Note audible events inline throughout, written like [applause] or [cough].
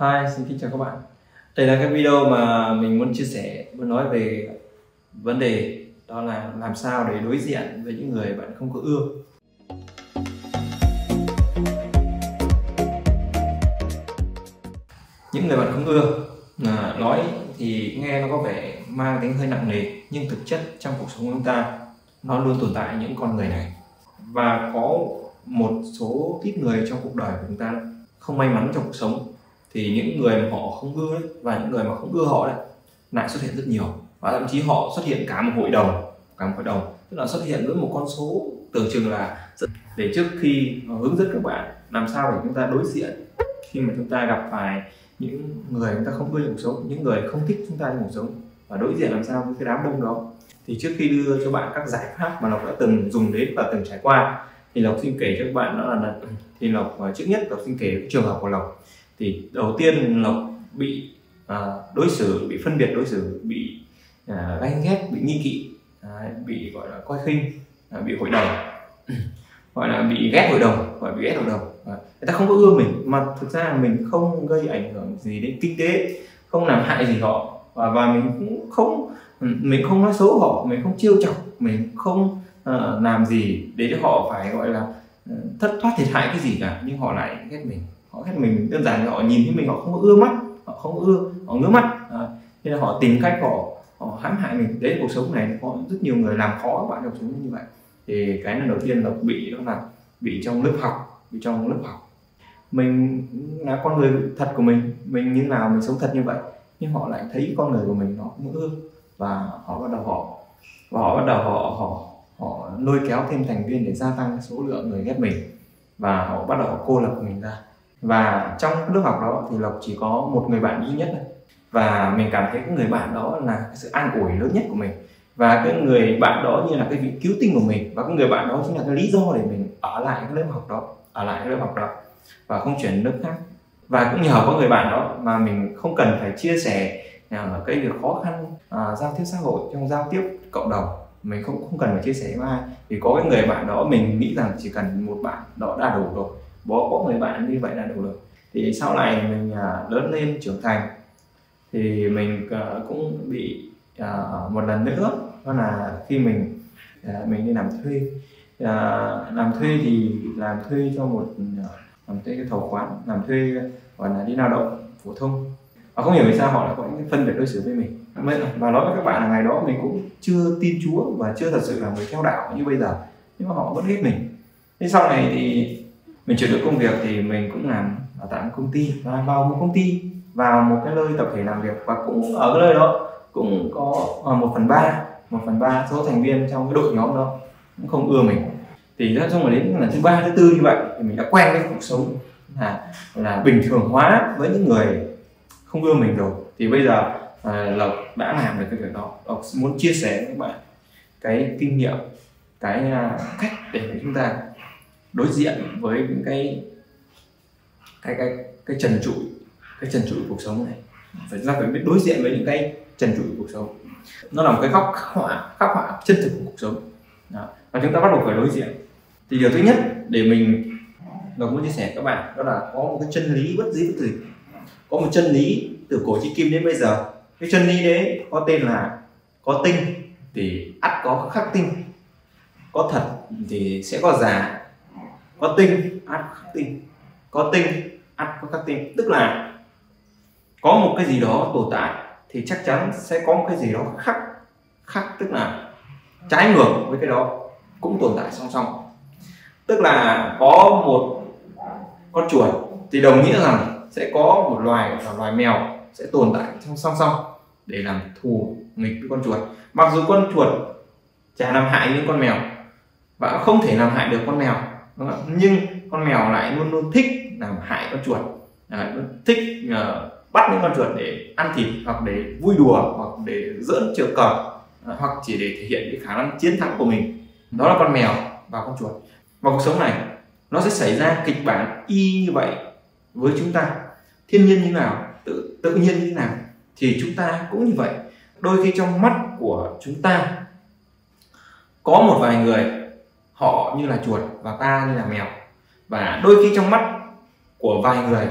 Hi, xin kính chào các bạn. Đây là cái video mà mình muốn chia sẻ, muốn nói về vấn đề đó là làm sao để đối diện với những người bạn không có ưa. Những người bạn không ưa là nói thì nghe nó có vẻ mang tính hơi nặng nề nhưng thực chất trong cuộc sống của chúng ta nó luôn tồn tại những con người này và có một số ít người trong cuộc đời của chúng ta không may mắn trong cuộc sống thì những người mà họ không ưa đấy, và những người mà không ưa họ đấy, lại xuất hiện rất nhiều. Và thậm chí họ xuất hiện cả một hội đồng, cả một hội đồng. Tức là xuất hiện với một con số tưởng chừng là để trước khi hướng dẫn các bạn làm sao để chúng ta đối diện, khi mà chúng ta gặp phải những người chúng ta không ưa trong cuộc sống, những người không thích chúng ta trong cuộc sống, và đối diện làm sao với cái đám đông đó. Thì trước khi đưa cho bạn các giải pháp mà lộc đã từng dùng đến và từng trải qua, thì lộc xin kể cho các bạn đó là thì lộc ờ, trước nhất lộc xin kể cái trường hợp của lộc thì đầu tiên lộc bị à, đối xử bị phân biệt đối xử bị à, ganh ghét bị nghi kỵ à, bị gọi là coi khinh à, bị hội đồng [clears throat] gọi là bị ghét hội đồng gọi bị ghét hội đồng. À, người ta không có ưa mình mà thực ra là mình không gây ảnh hưởng gì đến kinh tế không làm hại gì họ. Và và mình cũng không mình không nói xấu họ mình không chiêu chọc mình không uh, làm gì để cho họ phải gọi là uh, thất thoát thiệt hại cái gì cả nhưng họ lại ghét mình họ ghét mình đơn giản là họ nhìn thấy mình họ không có ưa mắt họ không có ưa họ ngứa mắt. À, nên là họ tìm cách họ họ hãm hại mình. Đấy cuộc sống này có rất nhiều người làm khó các bạn cuộc sống như vậy. Thì cái lần đầu tiên là bị đó là bị trong lớp học bị trong lớp học. Mình là con người thật của mình mình như nào mình sống thật như vậy. Nhưng họ lại thấy con người của mình nó cũng ưa và họ bắt đầu họ và họ bắt đầu họ họ họ lôi kéo thêm thành viên để gia tăng số lượng người ghét mình. Và họ bắt đầu họ cô lập mình ra và trong lớp học đó thì lộc chỉ có một người bạn duy nhất thôi. Và mình cảm thấy cái người bạn đó là cái sự an ủi lớn nhất của mình. Và cái người bạn đó như là cái vị cứu tinh của mình. Và cái người bạn đó chính là cái lý do để mình ở lại cái lớp học đó ở lại cái lớp học đó và không chuyển lớp khác. Và cũng nhờ có người bạn đó mà mình không cần phải chia sẻ à, cái việc khó khăn à, giao tiếp xã hội trong giao tiếp cộng đồng. Mình không không cần phải chia sẻ với ai. Vì có cái người bạn đó mình nghĩ rằng chỉ cần một bạn đó đã đủ rồi bố có người bạn như vậy là đủ rồi. Thì sau này mình à, lớn lên, trưởng thành, thì mình à, cũng bị à, một lần nữa, đó là khi mình mình đi làm thuê. Làm thuê thì làm thuê cho một làm thuê cái thầu quán làm thuê, gọi là, đi lao động phổ thông. Và không hiểu vì sao họ lại có những phân biệt đối xử với mình. Và nói với các bạn là ngày đó mình cũng chưa tin Chúa và chưa thật sự là người theo đạo như bây giờ, nhưng mà họ vẫn ghét mình. Thế sau này thì mình chuyển đổi công việc thì mình cũng làm ở tại một công ty và vào một công ty vào một cái nơi tập thể làm việc và cũng ở cái nơi đó cũng có ờ, một phần ba một phần ba số thành viên trong cái đội nhóm đó. Cũng không ưa mình. Thì nói chung là đến lần thứ ba thứ tư như vậy thì mình đã quen với cuộc sống là là bình thường hóa với những người không ưa mình rồi. Thì bây giờ à, lộc đã làm được cái việc đó. Lộc muốn chia sẻ với các bạn cái kinh nghiệm cái à, cách để chúng ta đối diện với những cái cái cái cái trần trụi, cái trần trụi cuộc sống này. Phải ra phải biết đối diện với những cái trần trụi cuộc sống. Nó là một cái góc khắc họa khắc họa chân thực của cuộc sống. Đó. và chúng ta bắt buộc phải đối diện. Thì điều thứ nhất để mình Ngọc muốn chia sẻ các bạn, đó là có một cái chân lý bất di bất tử. Có một chân lý từ cổ chí kim đến bây giờ. Cái chân lý đấy có tên là có tinh, thì ắt có khắc tinh. Có thật thì sẽ có giả có tinh ắt khắc tinh. Có tinh ắt có khắc tinh. Tức là, có một cái gì đó tồn tại thì chắc chắn sẽ có một cái gì đó khác khác tức là trái ngược với cái đó, cũng tồn tại song song. Tức là có một con chuột thì đồng nghĩa rằng sẽ có một loài là loài mèo sẽ tồn tại trong song song để làm thù nghịch với con chuột. Mặc dù con chuột chả làm hại những con mèo, và không thể làm hại được con mèo đúng không? nhưng con mèo lại luôn luôn thích làm hại con chuột. À, thích uh, bắt những con chuột để ăn thịt hoặc để vui đùa hoặc để dỡn trượt cờ à, hoặc chỉ để thể hiện cái khả năng chiến thắng của mình. Đó là con mèo và con chuột. Và cuộc sống này nó sẽ xảy ra kịch bản y như vậy với chúng ta. Thiên nhiên như nào tự tự nhiên như nào thì chúng ta cũng như vậy. Đôi khi trong mắt của chúng ta có một vài người họ như là chuột và ta như là mèo. Và đôi khi trong mắt của vài người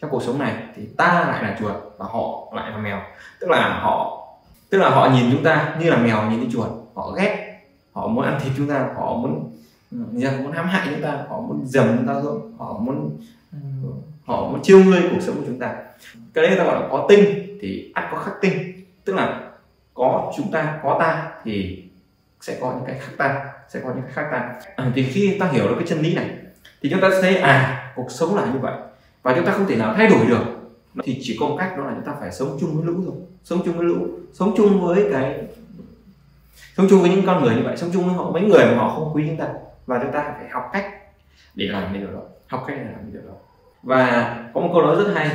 trong cuộc sống này thì ta lại là chuột và họ lại là mèo. Tức là họ, tức là họ nhìn chúng ta như là mèo nhìn thấy chuột. Họ ghét, họ muốn ăn thịt chúng ta, họ muốn ừ, muốn hãm hại chúng ta, họ muốn dầm chúng ta xuống, họ muốn họ muốn chiêu ngươi cuộc sống của chúng ta. Cái đấy ta gọi là có tinh thì ắt có khắc tinh. Tức là có chúng ta, có ta thì sẽ có những cái khác ta sẽ có những cái khác ta. À, thì khi ta hiểu được cái chân lý này thì chúng ta sẽ thấy à cuộc sống là như vậy. Và chúng ta không thể nào thay đổi được. Thì chỉ có một cách đó là chúng ta phải sống chung với lũ thôi, sống chung với lũ sống chung với cái sống chung với những con người như vậy. Sống chung với họ mấy người mà họ không quý chúng ta. Và chúng ta phải học cách để làm cái điều đó. Học cách để làm cái điều đó. Và có một câu nói rất hay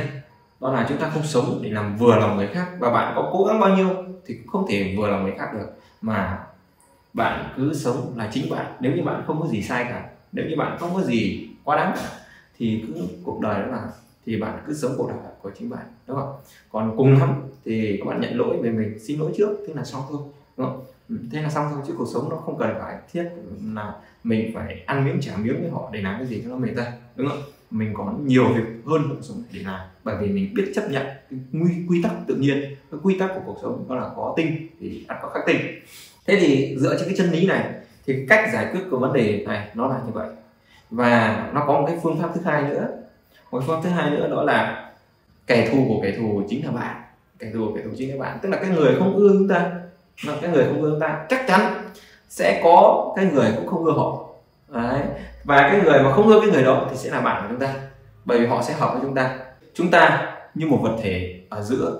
đó là chúng ta không sống để làm vừa lòng người khác. Và bạn có cố gắng bao nhiêu thì cũng không thể vừa lòng người khác được. Mà bạn cứ sống là chính bạn. Nếu như bạn không có gì sai cả nếu như bạn không có gì quá đáng cả thì cứ cuộc đời đó là thì bạn cứ sống cuộc đời của chính bạn đúng không? Còn cùng lắm thì các bạn nhận lỗi về mình xin lỗi trước thế là xong thôi đúng không? Ừ, thế là xong thôi chứ cuộc sống nó không cần phải thiết là mình phải ăn miếng trả miếng với họ để làm cái gì cho nó mệt ta đúng không? Mình có nhiều việc hơn cuộc sống để làm bởi vì mình biết chấp nhận cái quy, quy tắc tự nhiên. Cái quy tắc của cuộc sống đó là có tinh thì ăn có khắc tinh thế thì dựa trên cái chân lý này, thì cách giải quyết của vấn đề này nó là như vậy. Và nó có một cái phương pháp thứ hai nữa. Một phương pháp thứ hai nữa đó là kẻ thù của kẻ thù chính là bạn. Kẻ thù của kẻ thù chính là bạn. Tức là cái người không ưa chúng ta là cái người không ưa chúng ta, chắc chắn sẽ có cái người cũng không ưa họ. Đấy. và cái người mà không ưa cái người đó thì sẽ là bạn của chúng ta. Bởi vì họ sẽ hợp với chúng ta. Chúng ta như một vật thể ở giữa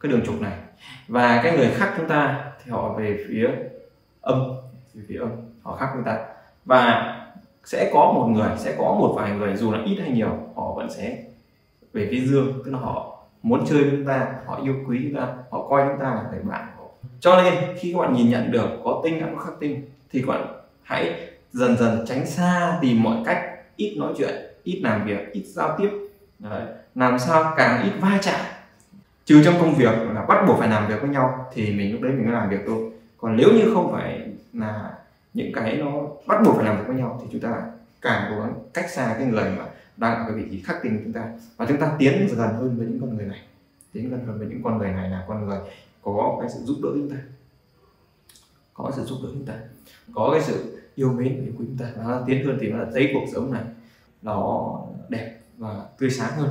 cái đường trục này. Và cái người khác chúng ta thì họ về phía âm, về phía âm, họ khác chúng ta và sẽ có một người, sẽ có một vài người, dù là ít hay nhiều, họ vẫn sẽ về phía dương tức là họ muốn chơi với chúng ta, họ yêu quý chúng ta, họ coi chúng ta là người bạn của họ. cho nên, khi các bạn nhìn nhận được có tinh hay có khắc tinh, thì các bạn hãy dần dần tránh xa tìm mọi cách ít nói chuyện, ít làm việc, ít giao tiếp Đấy. làm sao càng ít va chạm trừ trong công việc là bắt buộc phải làm việc với nhau, thì mình lúc đấy mình mới làm việc thôi. Còn nếu như không phải là những cái nó bắt buộc phải làm việc với nhau, thì chúng ta càng cố gắng cách xa cái người mà đang ở cái vị trí khắc tinh chúng ta. Và chúng ta tiến gần hơn với những con người này. Tiến gần hơn với những con người này là con người có cái sự giúp đỡ chúng ta. Có sự giúp đỡ chúng ta. Có cái sự yêu mến của chúng ta. Và tiến hơn thì nó thấy cuộc sống này. Nó đẹp và tươi sáng hơn.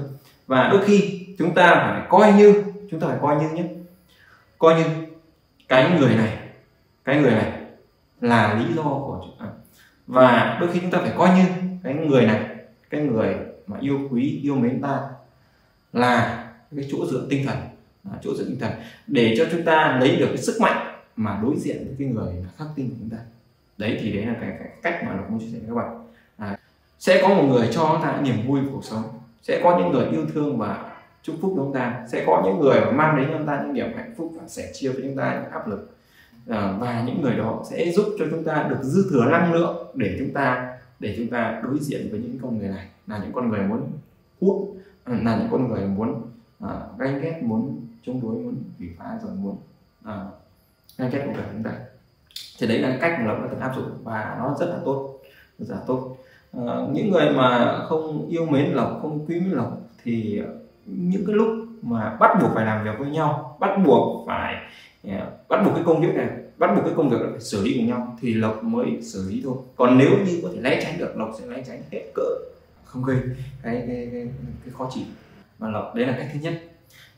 Và đôi khi chúng ta phải coi như chúng ta phải coi như nhé. Coi như cái người này cái người này là lý do của chúng ta. Và đôi khi chúng ta phải coi như cái người này cái người mà yêu quý yêu mến ta là cái chỗ dựa tinh thần chỗ dựa tinh thần để cho chúng ta lấy được cái sức mạnh mà đối diện với cái người khắc tinh của chúng ta. Đấy thì đấy là cái, cái cách mà nó muốn chia sẻ với các bạn. À, sẽ có một người cho chúng ta niềm vui của cuộc sống sẽ có những người yêu thương và chúc phúc chúng ta. Sẽ có những người mà mang đến cho chúng ta những niềm hạnh phúc và sẻ chia với chúng ta những áp lực. À, và những người đó sẽ giúp cho chúng ta được dư thừa năng lượng để chúng ta để chúng ta đối diện với những con người này. Là những con người muốn hút ờ, là những con người muốn à, ganh ghét muốn chống đối muốn hủy phá rồi muốn à, ganh ghét cuộc đời chúng ta. Thì đấy là cách mà nó được áp dụng và nó rất là tốt rất là tốt. À, những người mà không yêu mến lộc không quý mến lộc thì những cái lúc mà bắt buộc phải làm việc với nhau bắt buộc phải yeah, bắt buộc cái công việc này bắt buộc cái công việc này phải xử lý cùng nhau thì lộc mới xử lý thôi. Còn nếu như có thể né tránh được lộc sẽ né tránh hết cỡ không gây cái cái, cái, cái khó chịu. Mà lộc đấy là cách thứ nhất.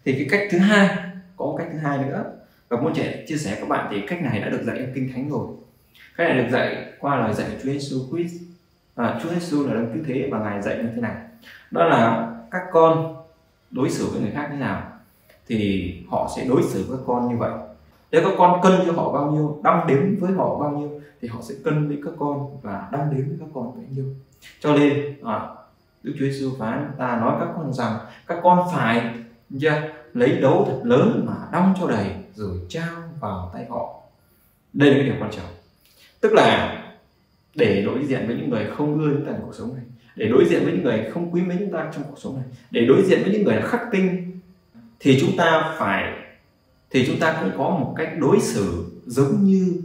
Thì cái cách thứ hai có một cách thứ hai nữa. Và muốn trẻ chia sẻ các bạn thì cách này đã được dạy trong kinh thánh rồi. Cách này được dạy qua lời dạy của Chúa Giêsu Christ. À, Chúa Giêsu là đấng cứu thế và ngài dạy như thế này đó là các con đối xử với người khác như nào thì họ sẽ đối xử với con như vậy. Nếu các con cân cho họ bao nhiêu đong đếm với họ bao nhiêu thì họ sẽ cân với các con và đong đếm với các con bấy nhiêu. Cho nên à, Đức Chúa Giêsu phán ta nói các con rằng các con phải yeah, lấy đấu thật lớn mà đong cho đầy rồi trao vào tay họ. Đây là cái điều quan trọng. Tức là để đối diện với những người không ưa chúng ta cuộc sống này để đối diện với những người không quý mến chúng ta trong cuộc sống này. Để đối diện với những người khắc tinh, thì chúng ta phải, thì chúng ta cũng có một cách đối xử giống như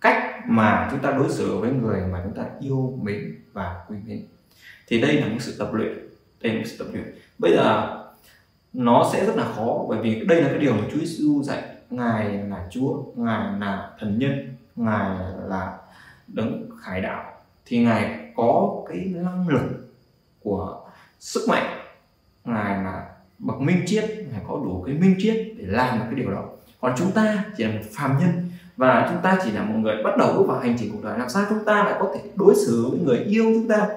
cách mà chúng ta đối xử với người mà chúng ta yêu mến và quý mến. Thì đây là một sự tập luyện. Đây là một sự tập luyện. Bây giờ, nó sẽ rất là khó bởi vì đây là cái điều mà Chúa Giêsu dạy. Ngài là Chúa, ngài là thần nhân, ngài là đấng khải đạo. Thì ngài có cái năng lực của sức mạnh ngài là bậc minh triết ngài có đủ cái minh triết để làm được cái điều đó còn chúng ta chỉ là một phàm nhân và chúng ta chỉ là một người bắt đầu bước vào hành trình cuộc đời làm sao chúng ta lại có thể đối xử với người yêu chúng ta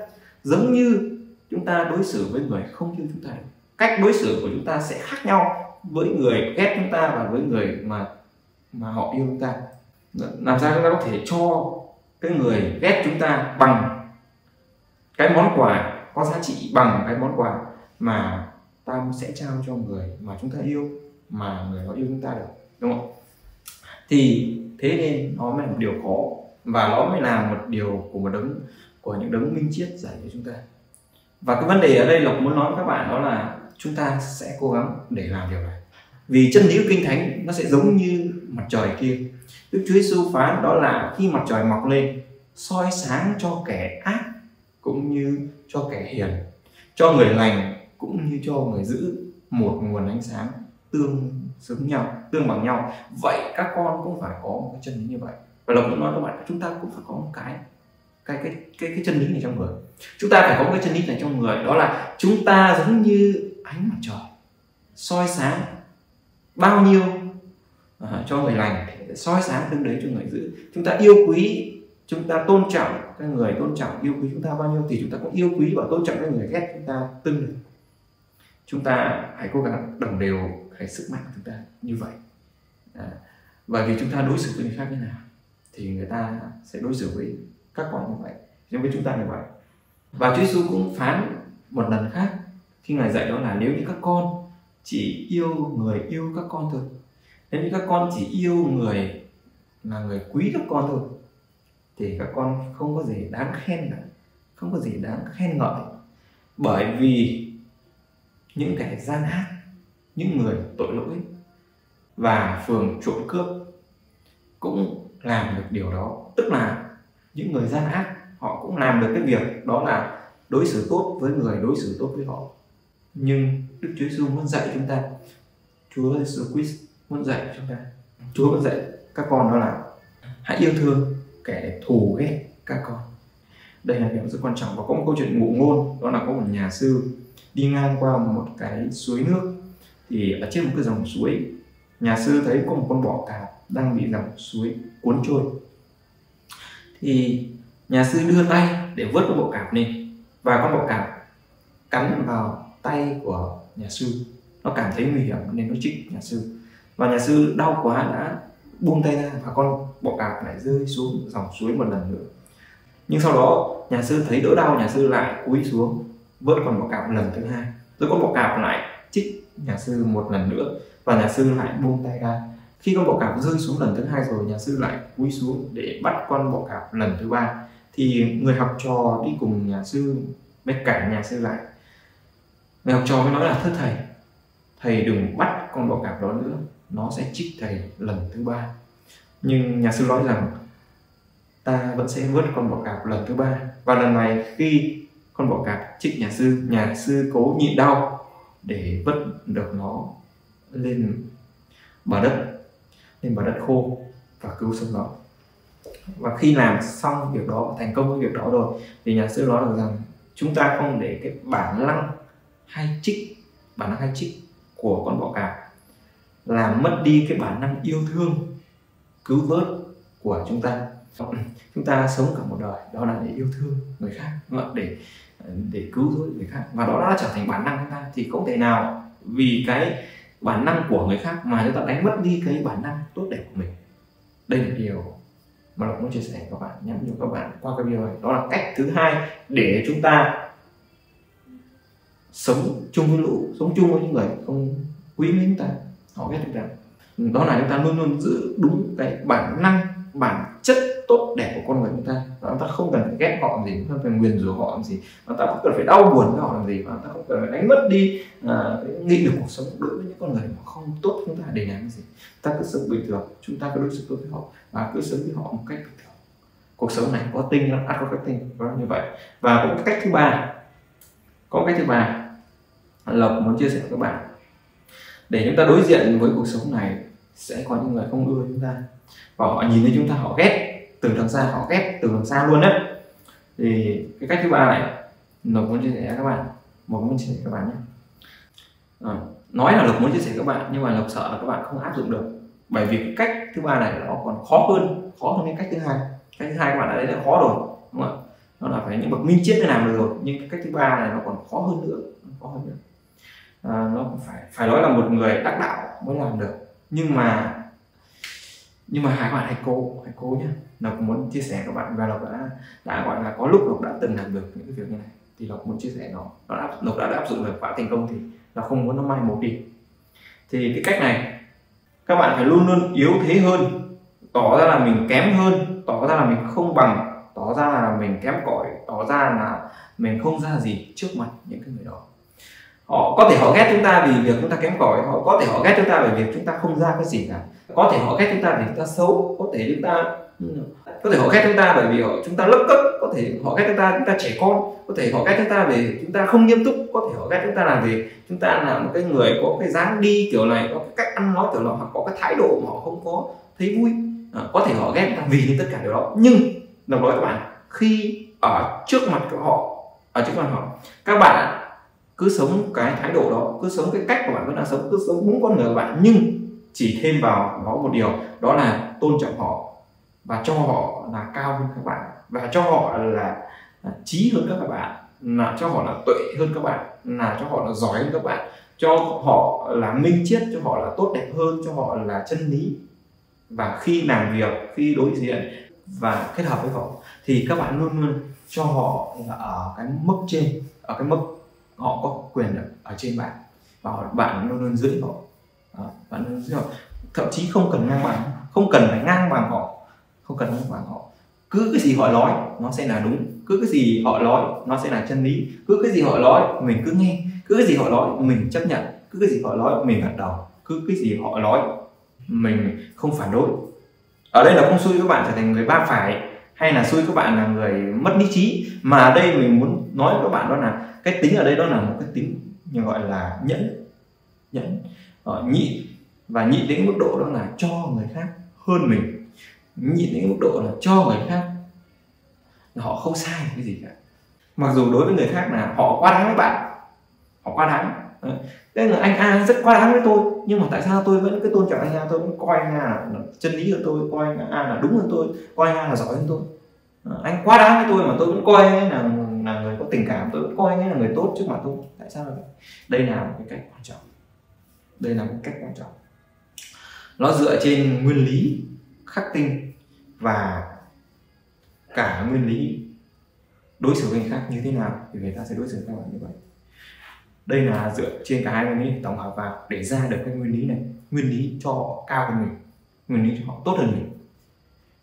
giống như chúng ta đối xử với người không yêu chúng ta cách đối xử của chúng ta sẽ khác nhau với người ghét chúng ta và với người mà mà họ yêu chúng ta làm sao chúng ta có thể cho cái người ghét chúng ta bằng cái món quà, có giá trị bằng cái món quà mà ta sẽ trao cho người mà chúng ta yêu, mà người đó yêu chúng ta được, đúng không thì thế nên nó mới là một điều khó và nó mới là một điều của một đấng, của những đấng minh triết giải cho chúng ta. Và cái vấn đề ở đây lộc muốn nói với các bạn đó là chúng ta sẽ cố gắng để làm điều này. Vì chân lý của kinh thánh nó sẽ giống như mặt trời kia. Đức chúa giêsu phán đó là khi mặt trời mọc lên, soi sáng cho kẻ ác cũng như cho kẻ hiền cho người lành cũng như cho người giữ một nguồn ánh sáng tương xứng nhau tương bằng nhau. Vậy các con cũng phải có một cái chân lý như vậy. Và lộc cũng nói các bạn chúng ta cũng phải có một cái cái cái cái cái chân lý này trong người. Chúng ta phải có một cái chân lý này trong người đó là chúng ta giống như ánh mặt trời soi sáng bao nhiêu à, cho người lành soi sáng tương đấy cho người giữ. Chúng ta yêu quý chúng ta tôn trọng các người tôn trọng yêu quý chúng ta bao nhiêu thì chúng ta cũng yêu quý và tôn trọng các người ghét chúng ta tương đương. Chúng ta hãy cố gắng đồng đều cái sức mạnh của chúng ta như vậy. À, và vì chúng ta đối xử với người khác như nào thì người ta sẽ đối xử với các con như vậy giống với chúng ta như vậy. Và Chúa Giêsu cũng phán một lần khác khi ngài dạy đó là nếu như các con chỉ yêu người yêu các con thôi nếu như các con chỉ yêu người là người quý các con thôi thì các con không có gì đáng khen cả, không có gì đáng khen ngợi. Bởi vì những kẻ gian ác, những người tội lỗi và phường trộm cướp cũng làm được điều đó. Tức là những người gian ác, họ cũng làm được cái việc đó là đối xử tốt với người đối xử tốt với họ. Nhưng Đức Chúa Giêsu muốn dạy chúng ta, Chúa Giêsu Christ muốn dạy chúng ta, Chúa muốn dạy các con đó là hãy yêu thương kẻ thù ghét các con. Đây là điều rất quan trọng và có một câu chuyện ngụ ngôn, đó là có một nhà sư đi ngang qua một cái suối nước thì ở trên một cái dòng suối, nhà sư thấy có một con bọ cạp đang bị dòng suối cuốn trôi. Thì nhà sư đưa tay để vớt con bọ cạp lên và con bọ cạp cắn vào tay của nhà sư. Nó cảm thấy nguy hiểm nên nó chích nhà sư. Và nhà sư đau quá đã buông tay ra và con bọ cạp lại rơi xuống dòng suối một lần nữa. Nhưng sau đó, nhà sư thấy đỡ đau, nhà sư lại cúi xuống, vớt con bọ cạp lần thứ hai. Rồi con bọ cạp lại chích nhà sư một lần nữa và nhà sư lại buông tay ra. Khi con bọ cạp rơi xuống lần thứ hai rồi, nhà sư lại cúi xuống để bắt con bọ cạp lần thứ ba. Thì người học trò đi cùng nhà sư mới cản nhà sư lại. Người học trò mới nói là, thưa thầy thầy đừng bắt con bọ cạp đó nữa nó sẽ trích thầy lần thứ ba. Nhưng nhà sư nói rằng, ta vẫn sẽ vớt con bọ cạp lần thứ ba. Và lần này khi con bọ cạp trích nhà sư nhà sư cố nhịn đau để vớt được nó lên bờ đất, lên bờ đất khô và cứu sống nó. Và khi làm xong việc đó, thành công với việc đó rồi, thì nhà sư nói được rằng, chúng ta không để cái bản năng hay trích, bản năng hay trích của con bọ cạp làm mất đi cái bản năng yêu thương, cứu vớt của chúng ta. Chúng ta sống cả một đời, đó là để yêu thương người khác để để cứu giúp người khác. Và đó đã trở thành bản năng chúng ta. Thì không thể nào vì cái bản năng của người khác mà chúng ta đánh mất đi cái bản năng tốt đẹp của mình. Đây là điều mà Lộc muốn chia sẻ với các bạn, nhắn nhủ các bạn qua cái video này. Đó là cách thứ hai để chúng ta sống chung với lũ, sống chung với những người không quý mến ta họ ghét chúng ta đó là chúng ta luôn luôn giữ đúng cái bản năng bản chất tốt đẹp của con người chúng ta. Và chúng ta không cần phải ghét họ làm gì không cần phải nguyền rủa họ làm gì. Và ta không cần phải đau buồn với họ làm gì. Và ta không cần phải đánh mất đi uh, cái nghị lực cuộc sống đối với những con người mà không tốt chúng ta để làm gì. Ta cứ sống bình thường chúng ta cứ đối xử tốt với họ và cứ sống với họ một cách bình thường. Cuộc sống này có tinh nó ăn có cách tinh nó như vậy. Và cũng cách thứ ba có cách thứ ba lộc muốn chia sẻ với các bạn để chúng ta đối diện với cuộc sống này sẽ có những người không ưa chúng ta. Và họ nhìn thấy chúng ta họ ghét. Từ đằng xa họ ghét. Từ đằng xa luôn đấy. Thì cái cách thứ ba này lộc muốn chia sẻ các bạn. Một muốn chia sẻ các bạn nhé. À, nói là lộc muốn chia sẻ các bạn nhưng mà lộc sợ là các bạn không áp dụng được. Bởi vì cái cách thứ ba này nó còn khó hơn khó hơn cái cách thứ hai. Cách thứ hai các bạn đã thấy là khó rồi đúng không ạ? Nó là phải những bậc minh triết mới làm được. Rồi nhưng cái cách thứ ba này nó còn khó hơn nữa khó hơn nữa à, nó phải phải nói là một người đắc đạo mới làm được. Nhưng mà nhưng mà hai bạn hãy cố hãy cố nhé. Lộc muốn chia sẻ các bạn và lộc đã đã gọi là có lúc lộc đã từng làm được những cái việc như này. Thì lộc muốn chia sẻ nó. Nó đã lộc đã, đã áp dụng được và thành công thì là không muốn nó mai một đi. Thì cái cách này các bạn phải luôn luôn yếu thế hơn. Tỏ ra là mình kém hơn tỏ ra là mình không bằng tỏ ra là mình kém cỏi tỏ ra là mình không ra gì trước mặt những cái người đó họ có thể họ ghét chúng ta vì việc chúng ta kém cỏi họ có thể họ ghét chúng ta vì việc chúng ta không ra cái gì cả có thể họ ghét chúng ta vì chúng ta xấu có thể chúng ta có thể họ ghét chúng ta bởi vì họ chúng ta lấp cấp có thể họ ghét chúng ta chúng ta trẻ con có thể họ ghét chúng ta vì chúng ta không nghiêm túc có thể họ ghét chúng ta là vì chúng ta là một cái người có cái dáng đi kiểu này có cái cách ăn nói kiểu nào hoặc có cái thái độ mà họ không có thấy vui à, có thể họ ghét chúng ta vì những tất cả điều đó nhưng đồng nói các bạn khi ở trước mặt của họ ở trước mặt họ các bạn cứ sống cái thái độ đó cứ sống cái cách của bạn vẫn đang sống cứ sống đúng con người của bạn nhưng chỉ thêm vào nó một điều đó là tôn trọng họ và cho họ là cao hơn các bạn và cho họ là, là trí hơn các bạn là cho họ là tuệ hơn các bạn là cho họ là giỏi hơn các bạn cho họ là minh triết cho họ là tốt đẹp hơn cho họ là chân lý. Và khi làm việc khi đối diện và kết hợp với họ thì các bạn luôn luôn cho họ là ở cái mức trên ở cái mức họ có quyền ở trên bạn và bạn luôn luôn dưới họ. Đó, bạn luôn dưới họ. Thậm chí không cần ngang bằng không cần phải ngang bằng họ không cần ngang bằng họ. Cứ cái gì họ nói nó sẽ là đúng. Cứ cái gì họ nói nó sẽ là chân lý. Cứ cái gì họ nói mình cứ nghe. Cứ cái gì họ nói mình chấp nhận. Cứ cái gì họ nói mình gật đầu. Cứ cái gì họ nói mình không phản đối. Ở đây là không xui các bạn trở thành người ba phải hay là xui các bạn là người mất lý trí. Mà ở đây mình muốn nói với các bạn đó là cái tính ở đây đó là một cái tính như gọi là nhẫn nhẫn uh, nhịn và nhịn đến mức độ đó là cho người khác hơn mình. Nhịn đến mức độ là cho người khác là họ không sai cái gì cả. Mặc dù đối với người khác là họ quá đáng với bạn họ quá đáng đây là anh A rất quá đáng với tôi. Nhưng mà tại sao tôi vẫn cứ tôn trọng anh A, tôi vẫn coi anh A là chân lý hơn tôi, coi anh A là đúng hơn tôi, coi anh A là giỏi hơn tôi. À, anh quá đáng với tôi mà tôi vẫn coi anh ấy là là người có tình cảm, tôi vẫn coi anh ấy là người tốt trước mặt tôi. Tại sao vậy? Đây là một cái cách quan trọng. Đây là một cách quan trọng. Nó dựa trên nguyên lý khắc tinh và cả nguyên lý đối xử với người khác như thế nào thì người ta sẽ đối xử với các bạn như vậy đây là dựa trên cả hai nguyên lý tổng hợp vào để ra được cái nguyên lý này nguyên lý cho họ cao hơn mình nguyên lý cho họ tốt hơn mình.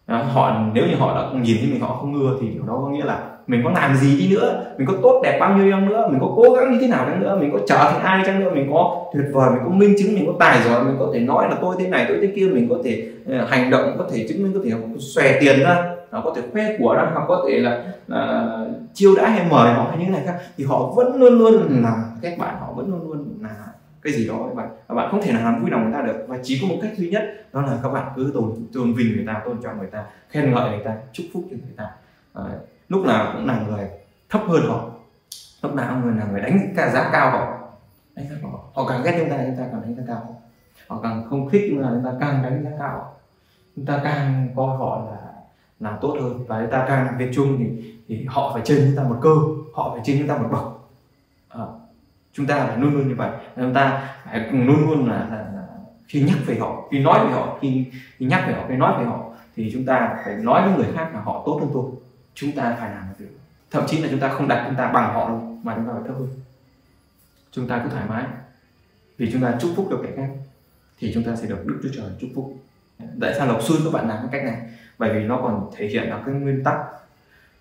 Đó, họ nếu như họ đã nhìn thấy mình họ không ưa thì điều đó có nghĩa là mình có làm gì đi nữa mình có tốt đẹp bao nhiêu năm nữa mình có cố gắng như thế nào chăng nữa mình có trở thành ai chăng nữa mình có tuyệt vời mình có minh chứng mình có tài giỏi mình có thể nói là tôi thế này tôi thế kia mình có thể ờ, hành động có thể chứng minh có thể xòe tiền ra nó có thể khoe của ra hoặc có thể là, uh, chiêu đãi hay mời họ hay những này khác. Thì họ vẫn luôn luôn là các bạn họ vẫn luôn luôn là cái gì đó vậy. Bạn các bạn không thể nào làm vui lòng người ta được. Và chỉ có một cách duy nhất đó là các bạn cứ tôn tôn vinh người ta tôn trọng người ta khen ngợi người ta chúc phúc cho người ta. À, lúc nào cũng là người thấp hơn họ. Lúc nào cũng là người đánh cả giá cao họ. Đánh giá họ. Họ càng ghét chúng ta chúng ta càng đánh giá cao họ. Họ càng không thích chúng ta chúng ta càng đánh giá cao chúng ta càng coi họ là làm tốt hơn và chúng ta càng làm việc chung thì, thì họ phải trên chúng ta một cơ họ phải trên chúng ta một bậc à, chúng ta phải luôn luôn như vậy chúng ta phải luôn luôn là, là, là khi nhắc về họ khi nói về họ khi, khi nhắc về họ khi nói về họ thì chúng ta phải nói với người khác là họ tốt hơn tôi chúng ta phải làm được thậm chí là chúng ta không đặt chúng ta bằng họ đâu mà chúng ta phải thấp hơn chúng ta cứ thoải mái vì chúng ta chúc phúc được kẻ khác thì chúng ta sẽ được đức chúa trời chúc phúc tại sao lộc xui các bạn làm cái cách này bởi vì nó còn thể hiện ở cái nguyên tắc,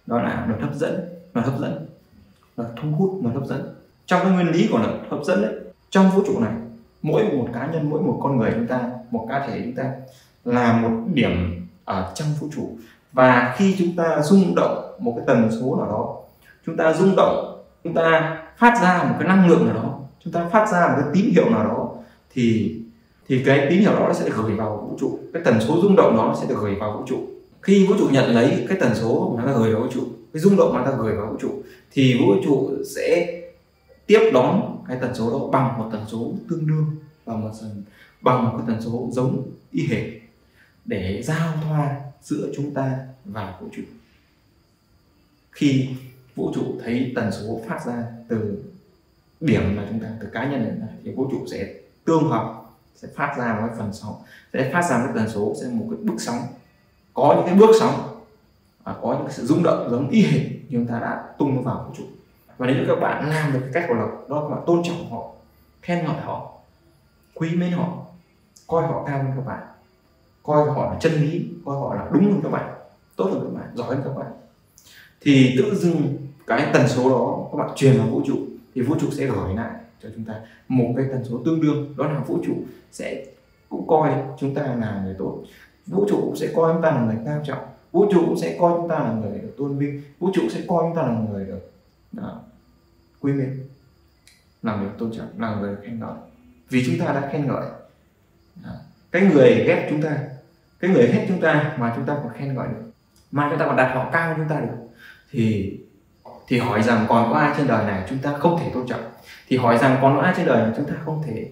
đó là luật hấp dẫn, luật hấp dẫn, luật thu hút, luật hấp dẫn. Trong cái nguyên lý của luật hấp dẫn đấy trong vũ trụ này, mỗi một cá nhân, mỗi một con người chúng ta, một cá thể chúng ta là một điểm ở trong vũ trụ. Và khi chúng ta rung động một cái tần số nào đó, chúng ta rung động, chúng ta phát ra một cái năng lượng nào đó, chúng ta phát ra một cái tín hiệu nào đó, thì thì cái tín hiệu đó nó sẽ được gửi vào vũ trụ, cái tần số rung động đó nó sẽ được gửi vào vũ trụ. Khi vũ trụ nhận lấy cái tần số mà nó gửi vào vũ trụ, cái rung động mà nó gửi vào vũ trụ, thì vũ trụ sẽ tiếp đón cái tần số đó bằng một tần số tương đương và một tần bằng một cái tần số giống y hệt để giao thoa giữa chúng ta và vũ trụ. Khi vũ trụ thấy tần số phát ra từ điểm mà chúng ta, từ cá nhân này thì vũ trụ sẽ tương hợp sẽ phát ra một cái phần sóng. Sẽ phát ra một cái tần số, sẽ một cái bước sóng. Có những cái bước sóng và có những cái sự rung động giống y hệt như chúng ta đã tung nó vào vũ trụ. Và nếu như các bạn làm được cái cách của lộc đó các bạn tôn trọng họ, khen ngợi họ, quý mến họ, coi họ cao hơn các bạn, coi họ là chân lý, coi họ là đúng hơn các bạn, tốt hơn các bạn, giỏi hơn các bạn, thì tự dưng cái tần số đó các bạn truyền vào vũ trụ, thì vũ trụ sẽ gửi lại cho chúng ta một cái tần số tương đương đó là vũ trụ sẽ cũng coi chúng ta là người tốt vũ trụ cũng sẽ coi chúng ta là người cao trọng vũ trụ cũng sẽ coi chúng ta là người được tôn vinh vũ trụ sẽ coi chúng ta là người được đó, quý mến là người tôn trọng là người khen ngợi vì chúng ta đã khen ngợi đó. cái người ghét chúng ta cái người ghét chúng ta mà chúng ta còn khen ngợi được mà chúng ta còn đặt họ cao chúng ta được thì thì hỏi rằng còn có ai trên đời này chúng ta không thể tôn trọng? Thì hỏi rằng còn có ai trên đời này chúng ta không thể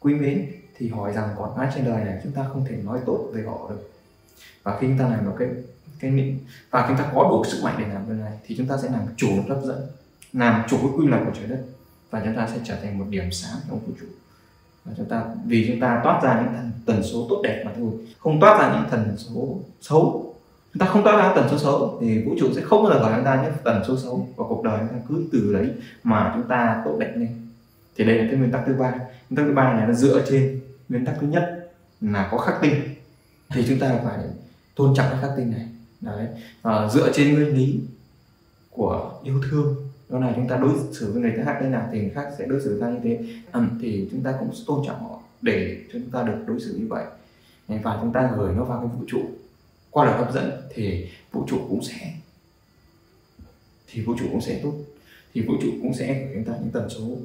quý mến? Thì hỏi rằng còn có ai trên đời này chúng ta không thể nói tốt về họ được? Và khi chúng ta làm được cái cái và chúng ta có đủ sức mạnh để làm điều này thì chúng ta sẽ làm chủ được hấp dẫn làm chủ cái quy luật của trái đất và chúng ta sẽ trở thành một điểm sáng trong vũ trụ. Và chúng ta vì chúng ta toát ra những thần, tần số tốt đẹp mà thôi không toát ra những thần số xấu chúng ta không tạo ra tần số xấu thì vũ trụ sẽ không bao giờ gọi chúng ta những tần số xấu và cuộc đời. Chúng ta cứ từ đấy mà chúng ta tốt đẹp lên. Thì đây là cái nguyên tắc thứ ba. Nguyên tắc thứ ba này nó dựa trên nguyên tắc thứ nhất là có khắc tinh. Thì chúng ta phải tôn trọng cái khắc tinh này. Đấy. À, dựa trên nguyên lý của yêu thương. Đó là chúng ta đối xử với người khác thế nào thì người khác sẽ đối xử ta như thế. À, thì chúng ta cũng tôn trọng họ để chúng ta được đối xử như vậy. Và chúng ta gửi nó vào cái vũ trụ qua luật hấp dẫn thì vũ trụ cũng sẽ thì vũ trụ cũng sẽ tốt thì vũ trụ cũng sẽ gửi chúng ta những tần số.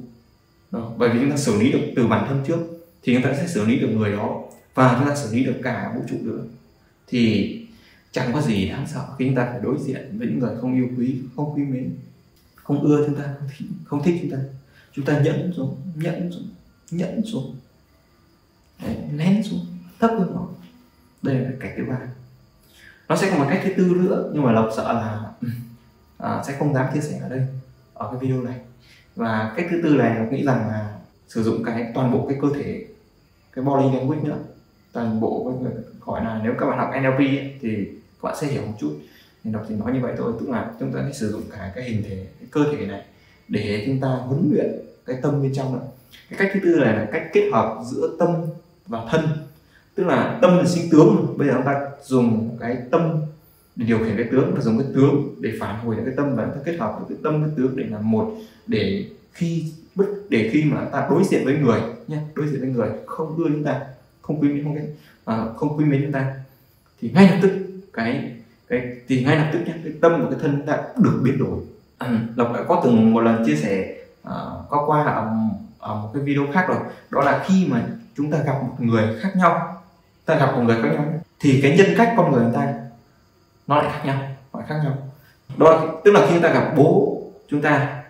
Đó. bởi vì chúng ta xử lý được từ bản thân trước thì chúng ta sẽ xử lý được người đó và chúng ta xử lý được cả vũ trụ nữa. Thì chẳng có gì đáng sợ khi chúng ta phải đối diện với những người không yêu quý không quý mến không ưa chúng ta không thích, không thích chúng ta. Chúng ta nhẫn xuống nhẫn xuống nhẫn xuống. Đấy, nén xuống thấp hơn nó đây là cách thứ ba nó sẽ có một cách thứ tư nữa nhưng mà lộc sợ là ừ, à, sẽ không dám chia sẻ ở đây ở cái video này. Và cách thứ tư này lộc nghĩ rằng là sử dụng cái toàn bộ cái cơ thể cái body language nữa. Toàn bộ cái gọi là nếu các bạn học NLP ấy, thì các bạn sẽ hiểu một chút. Thì đọc thì nói như vậy thôi tức là chúng ta sẽ sử dụng cả cái hình thể cái cơ thể này để chúng ta huấn luyện cái tâm bên trong nữa. Cái cách thứ tư này là cách kết hợp giữa tâm và thân tức là tâm là sinh tướng. Bây giờ chúng ta dùng cái tâm để điều khiển cái tướng và dùng cái tướng để phản hồi được cái tâm và chúng ta kết hợp với cái tâm với tướng để làm một để khi bất để khi mà ta đối diện với người nhé đối diện với người không ưa chúng ta không quý mến không cái à, không quý mến chúng ta thì ngay lập tức cái cái thì ngay lập tức nhé cái tâm và cái thân đã được biến đổi. À, lộc đã có từng một lần chia sẻ à, có qua ở, ở một cái video khác rồi. Đó là khi mà chúng ta gặp một người khác nhau ta gặp một người khác nhau. Thì cái nhân cách con người người ta nó lại khác nhau lại khác nhau. Đó tức là khi chúng ta gặp bố chúng ta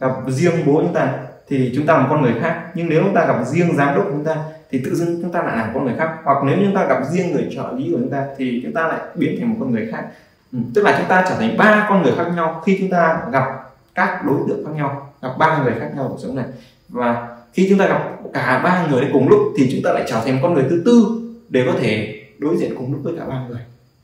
gặp riêng bố chúng ta thì chúng ta là con người khác. Nhưng nếu chúng ta gặp riêng giám đốc chúng ta thì tự dưng chúng ta lại làm con người khác. Hoặc nếu chúng ta gặp riêng người trợ lý của chúng ta thì chúng ta lại biến thành một con người khác. Ừ, tức là chúng ta trở thành ba con người khác nhau khi chúng ta gặp các đối tượng khác nhau gặp ba người khác nhau cuộc sống này. Và khi chúng ta gặp cả ba người cùng lúc thì chúng ta lại trở thành một con người thứ tư để có thể đối diện cùng lúc với cả ba người.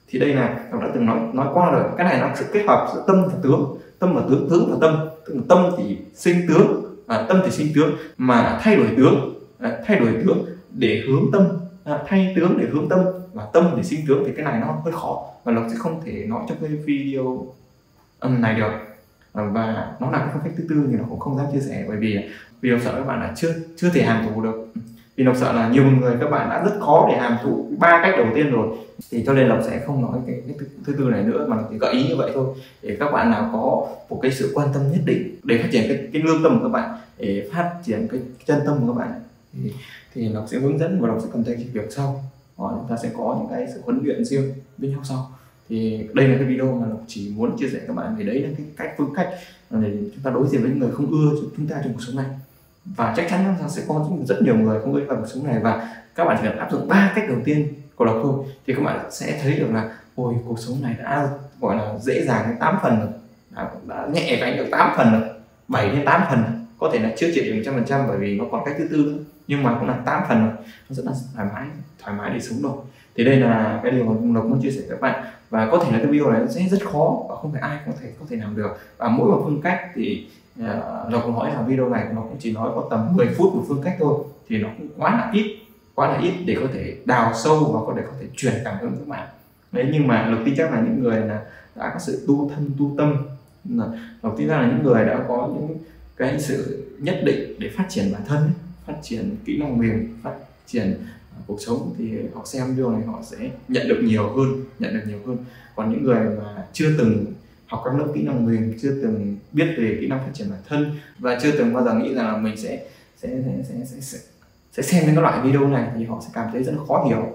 Thì đây là tôi đã từng nói nói qua rồi. Cái này nó sự kết hợp giữa tâm và tướng. Tâm và tướng tướng và tâm. Tức là tâm thì sinh tướng à, tâm thì sinh tướng mà thay đổi tướng à, thay đổi tướng để hướng tâm. À, thay tướng để hướng tâm và tâm để sinh tướng thì cái này nó hơi khó. Và nó sẽ không thể nói trong cái video này được. À, và nó là cái phương cách thứ tư nhưng nó cũng không dám chia sẻ bởi vì vì nó sợ các bạn là chưa chưa thể hàng thủ được vì lộc sợ là nhiều người các bạn đã rất khó để hàm thụ ba cách đầu tiên rồi. Thì cho nên lộc sẽ không nói cái, cái thứ, thứ tư này nữa mà chỉ gợi ý như vậy thôi. Để các bạn nào có một cái sự quan tâm nhất định để phát triển cái, cái lương tâm của các bạn để phát triển cái chân tâm của các bạn. Thì, thì sẽ hướng dẫn và lộc sẽ cầm tay chỉ việc sau. Đó, chúng ta sẽ có những cái sự huấn luyện riêng bên nhau sau. Thì đây là cái video mà Lộc chỉ muốn chia sẻ các bạn về đấy là cái cách phương cách để chúng ta đối diện với những người không ưa chúng ta trong cuộc sống này và chắc chắn là sẽ có rất nhiều người không ưa vào cuộc sống này. Và các bạn chỉ cần áp dụng ba cách đầu tiên của đọc thôi. Thì các bạn sẽ thấy được là ôi cuộc sống này đã gọi là dễ dàng đến 8 phần rồi. Đã, đã nhẹ gánh được 8 phần rồi 7 đến 8 phần có thể là chưa triệt được trăm phần trăm bởi vì nó còn cách thứ tư nữa nhưng mà cũng là 8 phần rồi. Nó rất là thoải mái thoải mái để sống rồi thì đây là cái điều mà Lộc muốn chia sẻ với các bạn. Và có thể là cái video này sẽ rất khó và không phải ai có thể có thể làm được. Và mỗi một phương cách thì uh, Lộc cũng nói là video này nó cũng chỉ nói có tầm 10 phút một phương cách thôi thì nó cũng quá là ít quá là ít để có thể đào sâu và có thể có thể truyền cảm hứng các bạn. Đấy nhưng mà lộc tin chắc là những người là đã có sự tu thân tu tâm. Lộc tin ra là những người đã có những cái sự nhất định để phát triển bản thân phát triển kỹ năng mềm phát triển cuộc sống thì họ xem video này họ sẽ nhận được nhiều hơn nhận được nhiều hơn. Còn những người mà chưa từng học các lớp kỹ năng mềm chưa từng biết về kỹ năng phát triển bản thân và chưa từng bao giờ nghĩ rằng là mình sẽ sẽ sẽ sẽ, sẽ, sẽ xem những cái loại video này thì họ sẽ cảm thấy rất là khó hiểu.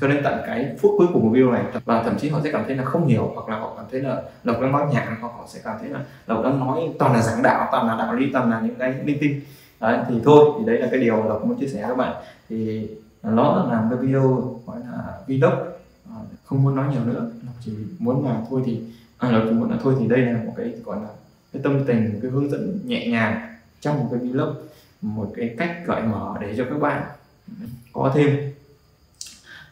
Cho nên tận cái phút cuối cùng của video này và thậm chí họ sẽ cảm thấy là không hiểu hoặc là họ cảm thấy là lộc đang nói nhảm hoặc họ sẽ cảm thấy là lộc đang nói toàn là giảng đạo toàn là đạo lý toàn là những cái linh tinh. Đấy thì thôi thì đấy là cái điều lộc muốn chia sẻ với các bạn. Thì nó là cái video gọi là vlog. À, không muốn nói nhiều nữa. Lộc chỉ muốn là thôi thì à, lộc chỉ muốn là thôi thì đây là một cái gọi là cái tâm tình một cái hướng dẫn nhẹ nhàng trong một cái vlog một cái cách gợi mở để cho các bạn có thêm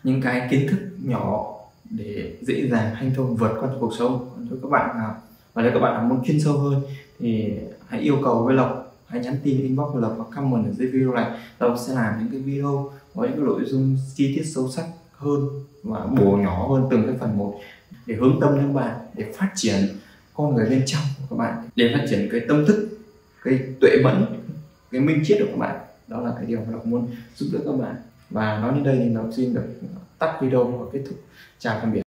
những cái kiến thức nhỏ để dễ dàng hanh thông vượt qua cuộc sống. Nếu các bạn nào và nếu các bạn muốn chuyên sâu hơn thì hãy yêu cầu với lộc. Hãy nhắn tin inbox với lộc hoặc comment ở dưới video này. Lộc sẽ làm những cái video có những cái nội dung chi tiết sâu sắc hơn và bổ nhỏ hơn từng cái phần một để hướng tâm các bạn, để phát triển con người bên trong của các bạn, để phát triển cái tâm thức, cái tuệ mẫn cái minh triết của các bạn. Đó là cái điều mà Lộc muốn giúp đỡ các bạn. Và nói đến đây thì Lộc xin được tắt video và kết thúc. Chào tạm biệt.